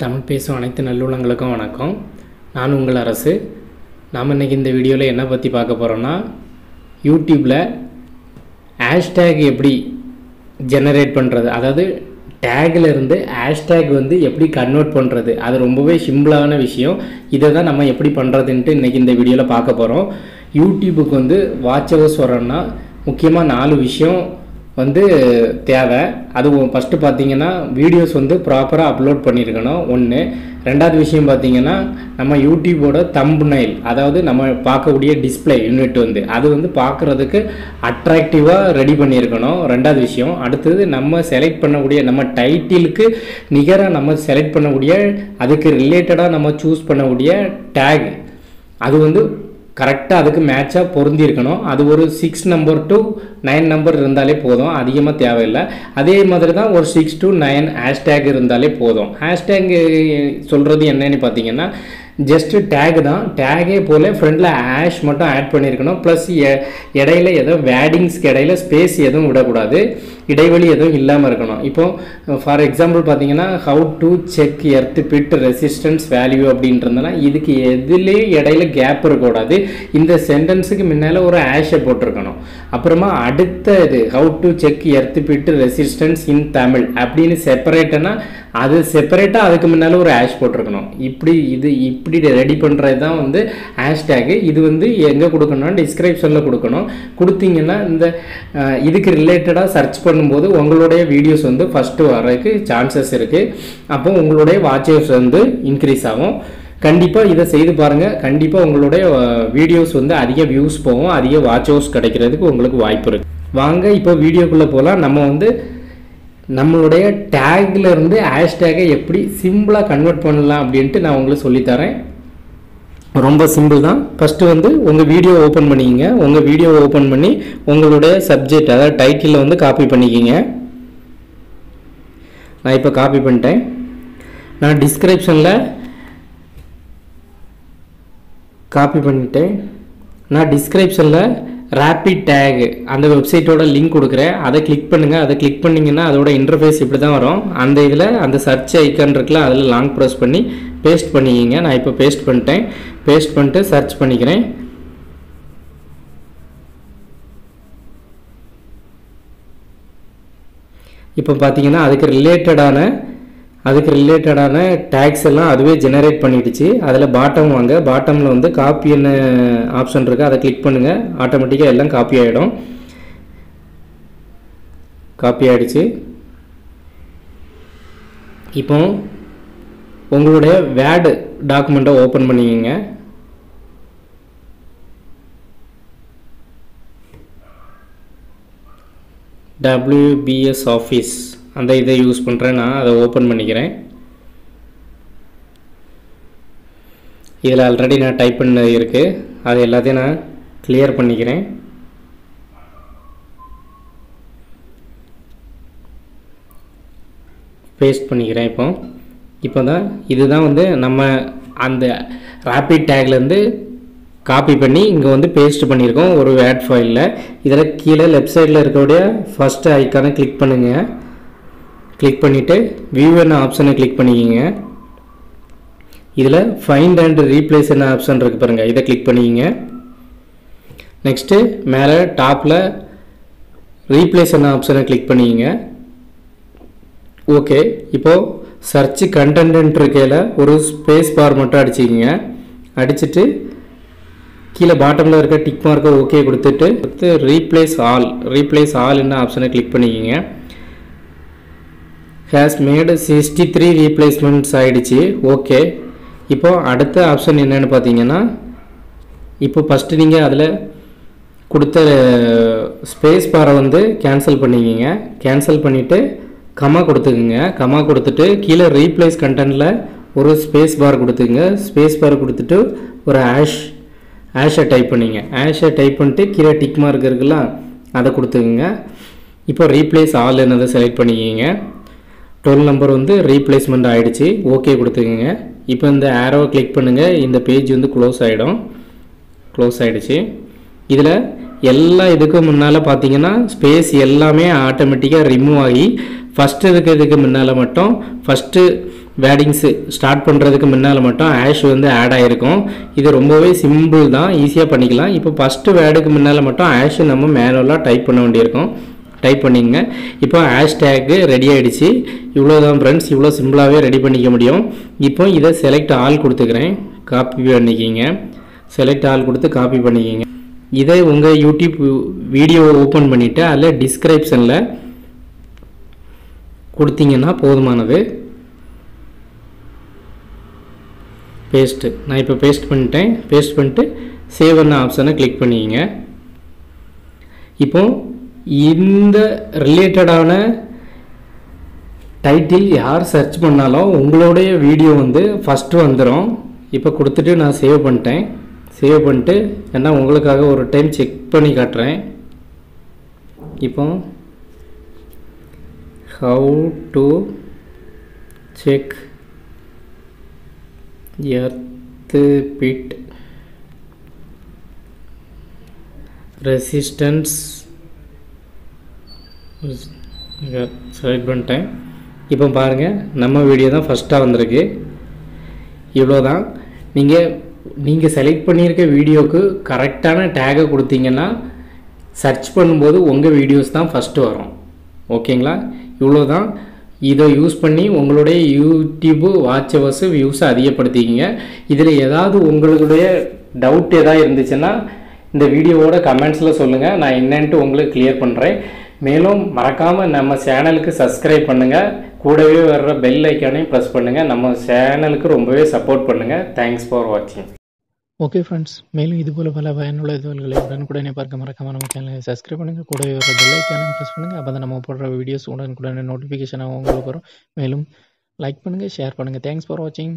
தமிழ் பேசும் அனைத்து நல்லுள்ளங்களுக்கும் வணக்கம். நான் உங்கள் அரசு. நாம் இன்றைக்கி இந்த வீடியோவில் என்ன பற்றி பார்க்க போகிறோன்னா யூடியூப்பில் ஹேஷ்டேக் எப்படி ஜெனரேட் பண்ணுறது அதாவது டேக்லேருந்து இருந்து ஹேஷ்டேக் வந்து எப்படி கன்வெர்ட் பண்ணுறது அது ரொம்பவே சிம்பிளான விஷயம். இதை தான் நம்ம எப்படி பண்ணுறதுன்ட்டு இன்றைக்கி இந்த வீடியோவில் பார்க்க போகிறோம் யூடியூபுக்கு வந்து வாட்ச் ஹவர்ஸ் முக்கியமாக நாலு விஷயம் வந்து தேவை. அதுவும் ஃபஸ்ட்டு பார்த்தீங்கன்னா வீடியோஸ் வந்து ப்ராப்பராக அப்லோட் பண்ணியிருக்கணும் ஒன்று ரெண்டாவது விஷயம் பார்த்தீங்கன்னா நம்ம யூடியூபோட தம்புனைல் அதாவது நம்ம பார்க்கக்கூடிய டிஸ்பிளே யூனிட் வந்து அது வந்து பார்க்குறதுக்கு அட்ராக்டிவாக ரெடி பண்ணியிருக்கணும் ரெண்டாவது விஷயம். அடுத்தது நம்ம செலக்ட் பண்ணக்கூடிய நம்ம டைட்டிலுக்கு நிகராக நம்ம செலக்ட் பண்ணக்கூடிய அதுக்கு ரிலேட்டடாக நம்ம சூஸ் பண்ணக்கூடிய டேக் அது வந்து கரெக்டாக அதுக்கு மேட்சாக பொருந்திருக்கணும் அது ஒரு six number to nine number இருந்தாலே போதும். அதிகமாக தேவையில்லை. அதே மாதிரி தான் ஒரு சிக்ஸ் டு நைன் ஹேஷ்டேக் இருந்தாலே போதும். ஹேஷ்டேக் சொல்கிறது என்னன்னு பார்த்தீங்கன்னா ஜஸ்ட்டு டேக் தான். டேகே போல் ஃப்ரண்டில் ஆஷ் மட்டும் ஆட் பண்ணியிருக்கணும். ப்ளஸ் இடையில எதுவும் வேடிங்ஸ்க்கு இடையில ஸ்பேஸ் எதுவும் விடக்கூடாது. இடைவெளி எதுவும் இல்லாமல் இருக்கணும். இப்போ ஃபார் எக்ஸாம்பிள் பார்த்தீங்கன்னா how to check earth pit resistance value அப்படின்றதுனா இதுக்கு எதுலேயும் இடையில கேப் இருக்கக்கூடாது. இந்த சென்டென்ஸுக்கு முன்னால் ஒரு ஆஷை போட்டிருக்கணும். அப்புறமா அடுத்த இது how to check earth pit resistance in Tamil அப்படின்னு செப்பரேட்டுனா அது செப்பரேட்டாக அதுக்கு முன்னால் ஒரு ஆஷ் போட்டிருக்கணும். இப்படி இது இப்படி ரெடி பண்ணுறது தான் வந்து ஹேஷ்டேகு இது வந்து எங்கே கொடுக்கணும்னா டிஸ்கிரிப்ஷனில் கொடுக்கணும். கொடுத்தீங்கன்னா இந்த இதுக்கு ரிலேட்டடாக சர்ச் பண்ணும்போது உங்களுடைய வீடியோஸ் வந்து ஃபஸ்ட்டு வர்றதுக்கு சான்சஸ் இருக்குது அப்போ உங்களுடைய வாட்சர்ஸ் வந்து இன்க்ரீஸ் ஆகும். கண்டிப்பாக இதை செய்து பாருங்கள் கண்டிப்பாக உங்களுடைய வீடியோஸ் வந்து அதிக வியூஸ் போகும். அதிக வாட்ச் கிடைக்கிறதுக்கு உங்களுக்கு வாய்ப்பு இருக்குது வாங்க இப்போ வீடியோக்குள்ளே போகலாம் நம்ம வந்து நம்மளுடைய டேக்லேருந்து ஹேஷ்டேகை எப்படி சிம்பிளாக கன்வெர்ட் பண்ணலாம் அப்படின்ட்டு நான் உங்களுக்கு சொல்லித்தரேன். ரொம்ப சிம்பிள் தான். ஃபஸ்ட்டு வந்து உங்கள் வீடியோ ஓப்பன் பண்ணிக்கிங்க. உங்கள் வீடியோ ஓப்பன் பண்ணி உங்களுடைய சப்ஜெக்ட் அதாவது டைட்டிலில் வந்து காப்பி பண்ணிக்கிங்க. நான் இப்போ காப்பி பண்ணிட்டேன். நான் டிஸ்கிரிப்ஷனில் காப்பி பண்ணிட்டேன். நான் டிஸ்கிரிப்ஷனில் ரேப்பிட் டேக் அந்த வெப்சைட்டோட லிங்க் கொடுக்குறேன். அதை கிளிக் பண்ணுங்கள் அதை கிளிக் பண்ணிங்கன்னா அதோட இன்டர்ஃபேஸ் இப்படி தான் வரும். அந்த இதில் அந்த சர்ச் ஐக்கான் இருக்குல்ல அதில் லாங் ப்ரெஸ் பண்ணி பேஸ்ட் பண்ணிக்கிங்க. நான் இப்போ பேஸ்ட் பண்ணிட்டேன். பேஸ்ட் பண்ணிட்டு சர்ச் பண்ணிக்கிறேன். இப்போ பார்த்தீங்கன்னா அதுக்கு ரிலேட்டடான அதுக்கு ரிலேட்டடான டேக்ஸ் எல்லாம் அதுவே ஜெனரேட் பண்ணிடுச்சு. அதில் பாட்டம் வாங்க. பாட்டமில் வந்து காப்பின்னு ஆப்ஷன் இருக்குது அதை கிளிக் பண்ணுங்கள் ஆட்டோமேட்டிக்காக எல்லாம் காப்பி ஆகிடும் காப்பி ஆகிடுச்சு இப்போ உங்களுடைய வேர்டு டாக்குமெண்ட்டை ஓப்பன் பண்ணிக்கங்க. டபிள்யூபிஎஸ் ஆஃபீஸ் அந்த இதை யூஸ் பண்ணுறேன் நான் அதை ஓப்பன் பண்ணிக்கிறேன். இதில் ஆல்ரெடி நான் டைப் பண்ணது இருக்குது அது எல்லாத்தையும் நான் கிளியர் பண்ணிக்கிறேன். பேஸ்ட் பண்ணிக்கிறேன் இப்போது இப்போ தான் இதுதான் வந்து நம்ம அந்த ரேப்பிட் டேக்லேருந்து காப்பி பண்ணி இங்கே வந்து பேஸ்ட் பண்ணியிருக்கோம் ஒரு வேட் ஃபைலில் இதில் கீழே லெஃப்ட் சைடில் இருக்கக்கூடிய ஃபஸ்ட்டு ஐக்கானை கிளிக் பண்ணுங்கள் கிளிக் பண்ணிவிட்டு வியூ என்ன ஆப்ஷனை கிளிக் பண்ணிக்கிங்க. இதில் ஃபைண்ட் அண்ட் ரீப்ளேஸ் என்ன ஆப்ஷன் இருக்குது பாருங்கள் இதை கிளிக் பண்ணிக்கிங்க. நெக்ஸ்ட்டு மேலே டாப்பில் ரீப்ளேஸ் என்ன ஆப்ஷனை கிளிக் பண்ணிக்கிங்க. ஓகே இப்போது சர்ச் கண்டென்ட் இருக்கையில் ஒரு ஸ்பேஸ் பார் மட்டும் அடிச்சிக்கிங்க. அடிச்சுட்டு கீழே பாட்டமில் இருக்க டிக் மார்க்கை ஓகே கொடுத்துட்டு அடுத்து ரீப்ளேஸ் ஆல் ரீப்ளேஸ் ஆல் என்ன ஆப்ஷனை கிளிக் பண்ணிக்கிங்க. Has made sixty three replacements ஆகிடுச்சு ஓகே இப்போது அடுத்த ஆப்ஷன் என்னென்னு பார்த்தீங்கன்னா இப்போ ஃபஸ்ட்டு நீங்கள் அதில் கொடுத்த ஸ்பேஸ் பாரை வந்து கேன்சல் பண்ணிக்கிங்க. கேன்சல் பண்ணிவிட்டு கமா கொடுத்துக்குங்க. கமா கொடுத்துட்டு கீழே ரீப்ளேஸ் கண்டென்ட்டில் ஒரு ஸ்பேஸ் பார் கொடுத்துங்க ஸ்பேஸ் பார் கொடுத்துட்டு ஒரு ஆஷ் ஆஷை டைப் பண்ணிங்க. ஆஷை டைப் பண்ணிட்டு கீழே டிக் மார்க் இருக்குல்ல அதை கொடுத்துக்குங்க. இப்போ ரீப்ளேஸ் ஆல் என்னதை செலக்ட் பண்ணிக்கிங்க. டுவெல் நம்பர் வந்து ரீப்ளேஸ்மெண்ட் ஆகிடுச்சு ஓகே கொடுத்துக்குங்க. இப்போ இந்த ஆரோவை கிளிக் பண்ணுங்கள் இந்த பேஜ் வந்து க்ளோஸ் ஆகிடும் க்ளோஸ் ஆகிடுச்சு இதில் எல்லா இதுக்கும் முன்னால் பார்த்தீங்கன்னா ஸ்பேஸ் எல்லாமே ஆட்டோமேட்டிக்காக ரிமூவ் ஆகி ஃபஸ்ட்டு இருக்கிறதுக்கு முன்னால் மட்டும் ஃபஸ்ட்டு வேடிங்ஸு ஸ்டார்ட் பண்ணுறதுக்கு முன்னால் மட்டும் ஆஷ் வந்து ஆட் ஆகிருக்கும் இது ரொம்பவே சிம்பிள் தான் ஈஸியாக பண்ணிக்கலாம். இப்போ ஃபஸ்ட்டு வேர்டுக்கு முன்னால் மட்டும் ஆஷ் நம்ம மேனுவலாக டைப் பண்ண வேண்டியிருக்கும். டைப் பண்ணிங்க இப்போ ஹேஷ்டேக்கு ரெடி ஆகிடுச்சு இவ்வளோ தான் ஃப்ரெண்ட்ஸ் இவ்வளோ சிம்பிளாகவே ரெடி பண்ணிக்க முடியும். இப்போ இதை செலக்ட் ஆல் கொடுத்துக்கிறேன். காப்பி பண்ணிக்கிங்க. செலக்ட் ஆல் கொடுத்து காப்பி பண்ணிக்கிங்க. இதை உங்கள் யூடியூப் வீடியோவை ஓப்பன் பண்ணிவிட்டு அதில் டிஸ்கிரிப்ஷனில் கொடுத்தீங்கன்னா போதுமானது. பேஸ்ட்டு நான் இப்போ பேஸ்ட் பண்ணிட்டேன். பேஸ்ட் பண்ணிட்டு சேவ் பண்ண ஆப்ஷனை கிளிக் பண்ணிக்கிங்க இப்போ இந்த ரிலேட்டடான டைட்டில் யார் சர்ச் பண்ணாலும் உங்களுடைய வீடியோ வந்து ஃபஸ்ட்டு வந்துடும் இப்போ கொடுத்துட்டு நான் சேவ் பண்ணிட்டேன். சேவ் பண்ணிட்டு ஏன்னா உங்களுக்காக ஒரு டைம் செக் பண்ணி காட்டுறேன். இப்போ how to check earth pit resistance select பண்ணிட்டேன். இப்போ பாருங்கள் நம்ம வீடியோ தான் ஃபஸ்ட்டாக வந்திருக்கு. இவ்வளோ தான் நீங்கள் நீங்கள் செலக்ட் பண்ணியிருக்க வீடியோவுக்கு கரெக்டான டேகை கொடுத்தீங்கன்னா சர்ச் பண்ணும்போது உங்கள் வீடியோஸ் தான் ஃபஸ்ட்டு வரும். ஓகேங்களா இவ்வளோ தான் இதை யூஸ் பண்ணி உங்களுடைய யூடியூப்பு வாட்ச் அவர்ஸு வியூஸை அதிகப்படுத்திக்கிங்க. இதில் ஏதாவது உங்களுடைய டவுட் எதாவது இருந்துச்சுன்னா இந்த வீடியோவோட கமெண்ட்ஸில் சொல்லுங்கள் நான் என்னன்ட்டு உங்களுக்கு கிளியர் பண்ணுறேன் மேலும் மறக்காமல் நம்ம சேனலுக்கு சப்ஸ்கிரைப் பண்ணுங்கள் கூடவே வர்ற பெல் ஐக்கானையும் ப்ரெஸ் பண்ணுங்கள் நம்ம சேனலுக்கு ரொம்பவே சப்போர்ட் பண்ணுங்கள் தேங்க்ஸ் ஃபார் வாட்சிங் ஓகே ஃப்ரெண்ட்ஸ் மேலும் இதுபோல் பல பயனுள்ள தகவல்களை உடனுக்குடனே பார்க்க மறக்காம நம்ம சேனலை சப்ஸ்கிரைப் பண்ணுங்கள் கூடவே வர பெல்லைக்கான ப்ரெஸ் பண்ணுங்கள் அப்போ தான் நம்ம போடுற வீடியோஸ் உடனுக்குடனே நோட்டிஃபிகேஷனாக உங்களுக்கு வரும். மேலும் லைக் பண்ணுங்கள் ஷேர் பண்ணுங்கள் தேங்க்ஸ் ஃபார் வாட்சிங்